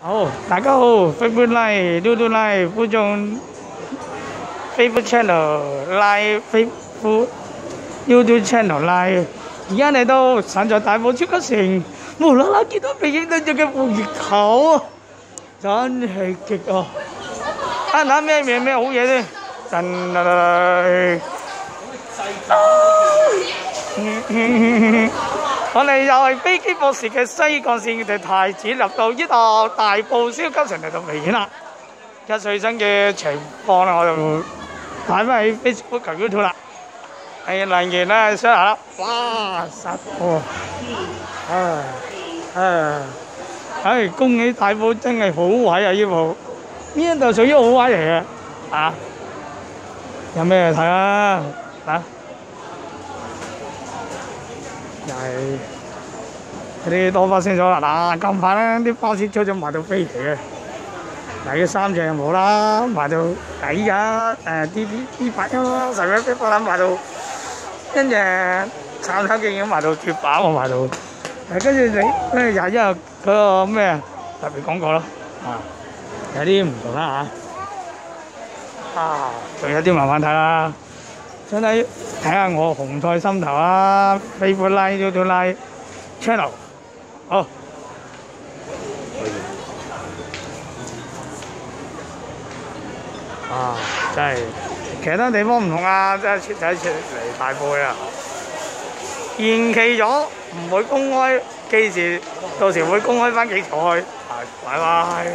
好，大家好，Facebook Live、YouTube Live、观众 Facebook Channel Live、Facebook YouTube Channel Live，而家嚟到站在大埔超级城，无啦啦见到被影到只嘅副热球啊，真系极啊！啊嗱咩咩咩好嘢咧，真系〜 我哋又系飞机博士嘅西幹線嘅太子入到呢度大埔超級城嚟到微演啦。而家最新嘅情况啦，我就擺翻喺 Facebook 同 YouTube 啦。係能源咧，上下啦，哇！殺破，啊啊！唉，恭喜大埔真系好位啊！呢部呢一度属于好位嚟嘅啊？有咩睇啊？啊？就係嗰啲多巴星咗啦！嗱，近排咧啲巴士車廠賣到飛起嘅，嗱啲三隻又冇啦，賣到抵㗎，誒啲啲啲百一啦，十一啲波膽賣到，跟住炒炒勁咁賣到絕版喎，賣到，誒跟住你誒廿一號嗰個咩特別廣告咯，啊有啲唔同啦嚇，啊仲有啲慢慢睇啦。真係睇下我紅菜心頭啊，Facebook Live、YouTube channel，好。啊，真係其他地方唔同啊！真係第一次嚟大埔啊，延期咗，唔會公開記住，到時會公開翻幾時去。係，拜拜。